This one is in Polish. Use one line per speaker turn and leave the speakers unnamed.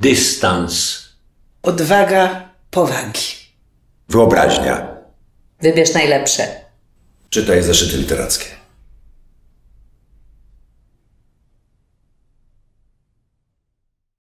dystans,
Odwaga powagi.
Wyobraźnia.
Wybierz najlepsze.
Czytaj zeszyty literackie.